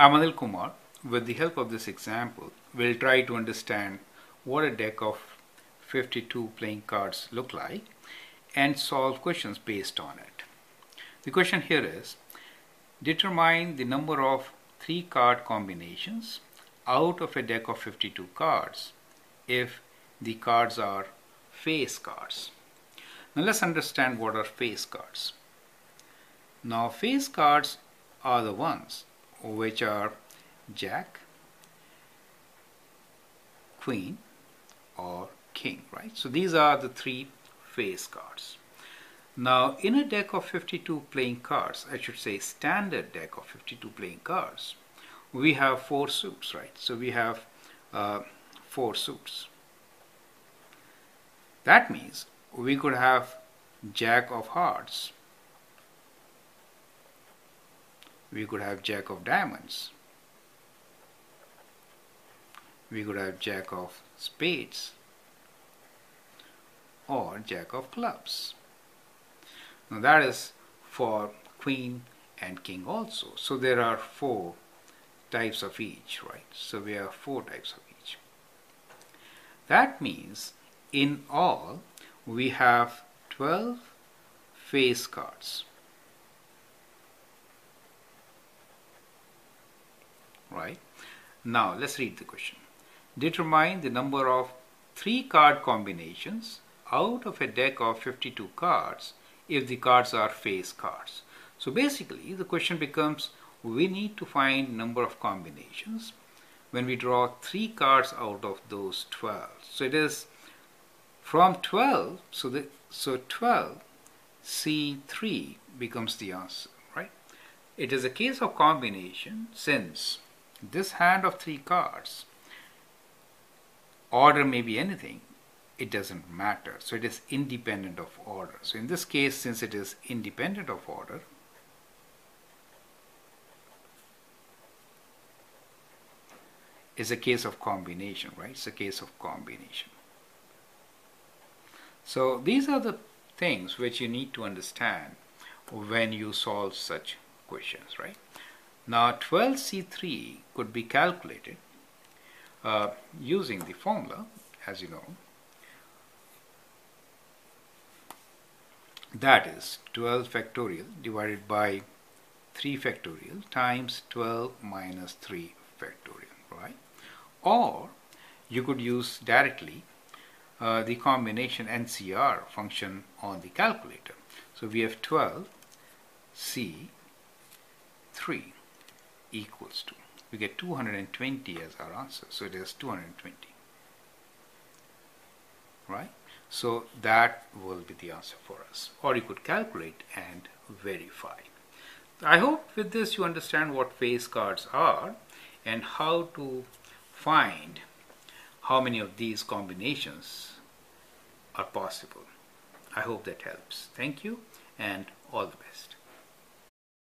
I'm Anil Kumar. With the help of this example, we'll try to understand what a deck of 52 playing cards look like and solve questions based on it. The question here is, determine the number of three card combinations out of a deck of 52 cards if the cards are face cards. Now let's understand what are face cards. Now face cards are the ones which are Jack, Queen or King, right? So these are the three face cards. Now in a deck of 52 playing cards, I should say standard deck of 52 playing cards, we have four suits, right? So we have uh, four suits. That means we could have Jack of Hearts, we could have Jack of Diamonds, we could have Jack of Spades, or Jack of Clubs. Now that is for Queen and King also. So there are four types of each, right? So we have four types of each. That means in all we have 12 face cards. Right? Now let's read the question. Determine the number of three card combinations out of a deck of 52 cards if the cards are face cards. So basically the question becomes we need to find number of combinations when we draw three cards out of those 12. So it is from 12, so, the, so 12, C3 becomes the answer, right? It is a case of combination since this hand of three cards, order may be anything, it doesn't matter. So it is independent of order. So in this case, since it is independent of order, is a case of combination, right? It's a case of combination. So these are the things which you need to understand when you solve such questions, right? Now 12C3 could be calculated uh, using the formula, as you know, that is 12 factorial divided by 3 factorial times 12 minus 3 factorial, right? Or you could use directly uh, the combination NCR function on the calculator. So we have 12 C 3 equals to, we get 220 as our answer. So it is 220, right? So that will be the answer for us. Or you could calculate and verify. I hope with this you understand what face cards are and how to find how many of these combinations are possible. I hope that helps. Thank you and all the best.